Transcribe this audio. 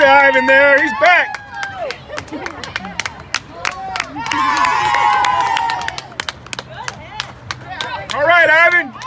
dive in there. He's back. All right, Ivan.